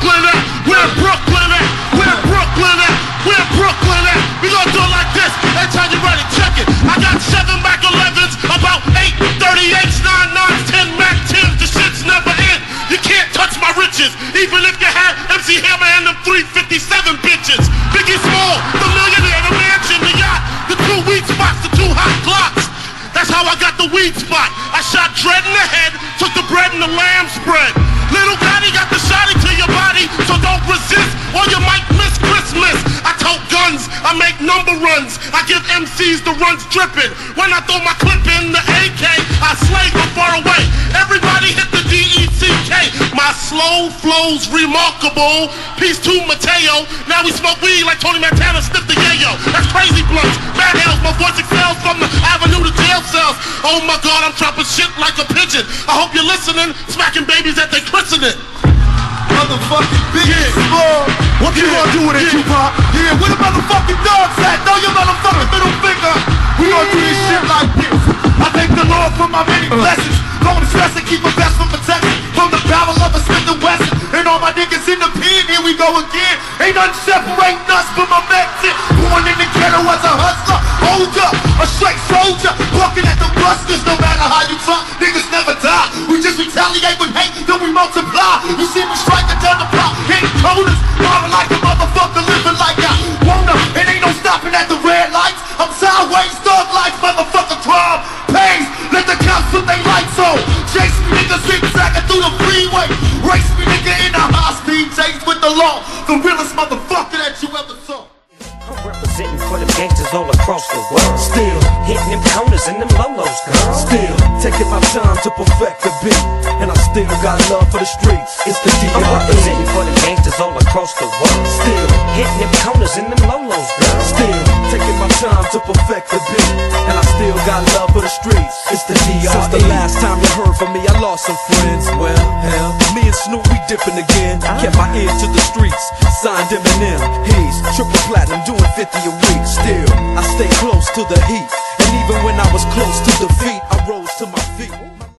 Brooklyn eh? at? Where Brooklyn eh? at? Where Brooklyn eh? at? Where Brooklyn at? We gonna do it like this. Every you ready, check it. I got seven Mac 11s, about eight 38s, 99s, 10 Mac 10s. The shit's never end. You can't touch my riches, even if you had MC Hammer and them 357 bitches. Biggie Small, the millionaire, the mansion, the yacht, the two weed spots, the two hot clocks. That's how I got the weed spot. I shot Dread in the head, took the bread and the lamb spread. MCs the runs dripping. When I throw my clip in the AK, I slay from far away. Everybody hit the D-E-C-K. My slow flow's remarkable. Peace to Mateo. Now we smoke weed like Tony Montana sniffed the yayo. That's crazy blunts. Bad hells, my voice excels from the avenue to jail cells. Oh my god, I'm dropping shit like a pigeon. I hope you're listening, smacking babies at they christening. Motherfucking bitch. Yeah. What you gonna do with it, yeah. Tupac? Yeah, blessings. Don't stress and keep a best for protection. From the barrel of a Smith and Wesson. And all my niggas in the pen, here we go again. Ain't nothing separating us from my Mexican. Born in the ghetto as a hustler. Hold up, a straight soldier. Walking at the busters, no matter how you try. Niggas never die. We just retaliate with hate, then we multiply. You see me striking down the the cops put their lights on. Chase me, nigga, zigzagging through the freeway. Race me, nigga, in a high speed chase with the law. The realest motherfucker that you ever saw. I'm representing for them gangsters all across the world. Still, Hitting them corners and them lolos, girl. still taking my time to perfect the beat, and I still got love for the streets. It's the D.R.E. I'm representing for them gangsters all across the world. Still, Hitting them corners and them lolos, girl. still taking my time to perfect the beat, and I still got love for the streets. It's the D.R.E. Since the last time you heard from me, I lost some friends. Well, hell, me and Snoop we dipping again. Ah. Kept my ear to the streets, signed Eminem. He's triple platinum, doing 50 a week. Still, I stay close to the heat, and even when I was close to defeat, I rose to my feet.